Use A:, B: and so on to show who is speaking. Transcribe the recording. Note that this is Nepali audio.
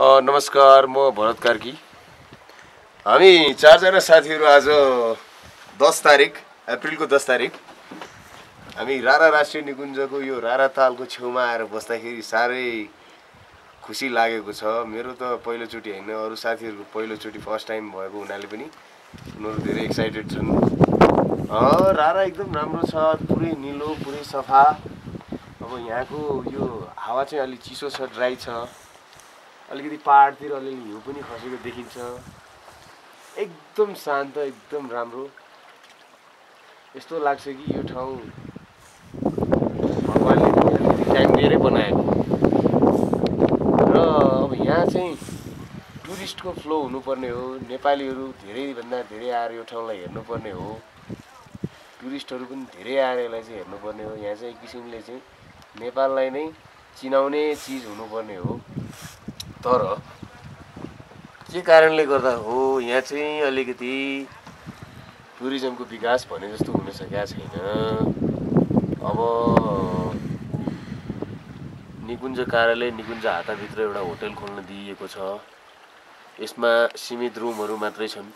A: नमस्कार म भरत कार्की। हामी चारजना साथीहरू आज दस तारिक अप्रिलको दस तारिक। हामी रारा राष्ट्रिय निकुञ्जको यो रारा तालको छेउमा आएर बस्दाखेरि साह्रै खुसी लागेको छ। मेरो त पहिलोचोटि होइन अरू साथीहरूको पहिलोचोटि फर्स्ट टाइम भएको हुनाले पनि उनीहरू धेरै एक्साइटेड छन्। रारा एकदम राम्रो छ पुरै निलो पुरै सफा। अब यहाँको यो हावा चाहिँ अलिक चिसो छ ड्राई छ। अलिकति पाहाडतिर अलिअलि हिउँ पनि खसेको देखिन्छ। एकदम शान्त एकदम राम्रो। यस्तो लाग्छ कि यो ठाउँ भगवान्ले अलिकति टाइम दिएरै बनाएको। र अब यहाँ चाहिँ टुरिस्टको फ्लो हुनुपर्ने हो। नेपालीहरू धेरैभन्दा धेरै आएर यो ठाउँलाई हेर्नुपर्ने हो। टुरिस्टहरू पनि धेरै आएर यसलाई चाहिँ हेर्नुपर्ने हो। यहाँ चाहिँ एक किसिमले चाहिँ नेपाललाई नै चिनाउने चिज हुनुपर्ने हो। तर के कारणले गर्दा हो यहाँ चाहिँ अलिकति टुरिज्मको विकास भने जस्तो हुन सकेका छैन। अब निकुञ्ज कार्यालय निकुञ्ज हाताभित्र एउटा होटल खोल्न दिइएको छ। यसमा सीमित रुमहरू मात्रै छन्।